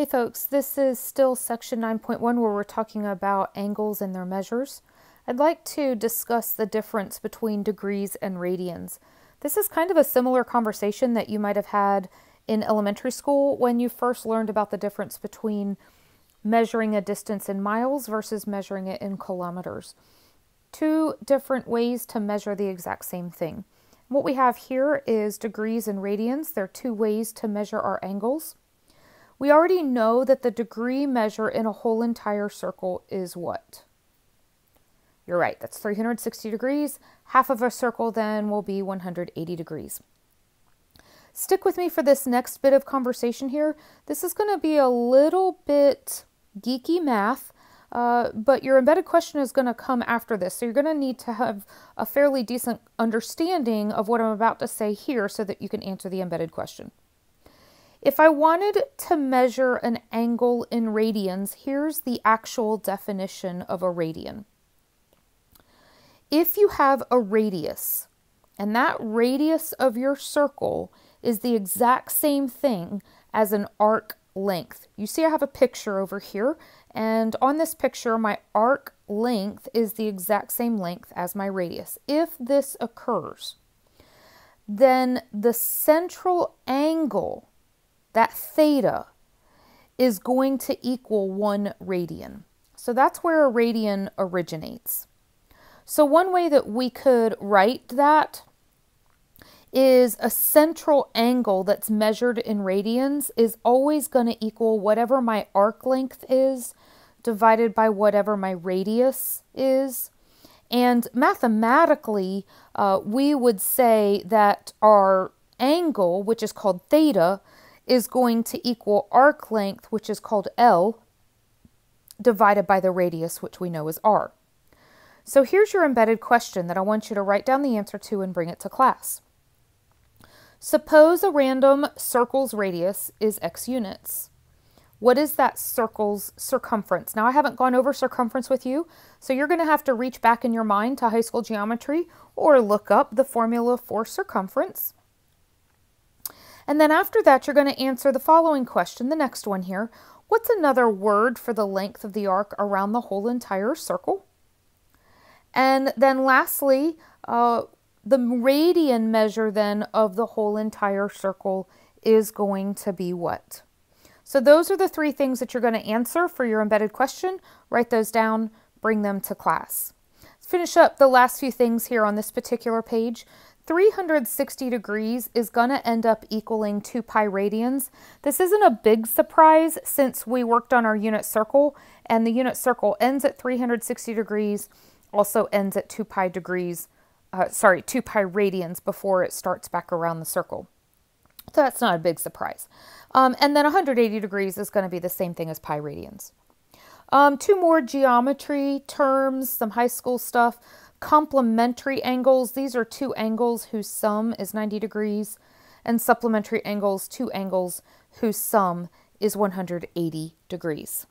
Hey folks, this is still section 9.1 where we're talking about angles and their measures. I'd like to discuss the difference between degrees and radians. This is kind of a similar conversation that you might have had in elementary school when you first learned about the difference between measuring a distance in miles versus measuring it in kilometers. Two different ways to measure the exact same thing. What we have here is degrees and radians. They're two ways to measure our angles. We already know that the degree measure in a whole entire circle is what? You're right, that's 360 degrees. Half of a circle then will be 180 degrees. Stick with me for this next bit of conversation here. This is going to be a little bit geeky math, uh, but your embedded question is going to come after this. So you're going to need to have a fairly decent understanding of what I'm about to say here so that you can answer the embedded question. If I wanted to measure an angle in radians, here's the actual definition of a radian. If you have a radius, and that radius of your circle is the exact same thing as an arc length. You see I have a picture over here, and on this picture, my arc length is the exact same length as my radius. If this occurs, then the central angle that theta is going to equal one radian. So that's where a radian originates. So one way that we could write that is a central angle that's measured in radians is always going to equal whatever my arc length is divided by whatever my radius is. And mathematically, uh, we would say that our angle, which is called theta, is going to equal arc length, which is called L, divided by the radius, which we know is R. So here's your embedded question that I want you to write down the answer to and bring it to class. Suppose a random circle's radius is x units. What is that circle's circumference? Now, I haven't gone over circumference with you, so you're going to have to reach back in your mind to high school geometry or look up the formula for circumference. And then after that, you're going to answer the following question, the next one here. What's another word for the length of the arc around the whole entire circle? And then lastly, uh, the radian measure then of the whole entire circle is going to be what? So those are the three things that you're going to answer for your embedded question. Write those down, bring them to class. Let's finish up the last few things here on this particular page. 360 degrees is going to end up equaling 2 pi radians. This isn't a big surprise since we worked on our unit circle and the unit circle ends at 360 degrees, also ends at 2 pi degrees, uh, sorry, 2 pi radians before it starts back around the circle. So that's not a big surprise. Um, and then 180 degrees is going to be the same thing as pi radians. Um, two more geometry terms, some high school stuff. Complementary angles, these are two angles whose sum is 90 degrees, and supplementary angles, two angles whose sum is 180 degrees.